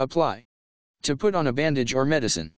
Apply. To put on a bandage or medicine.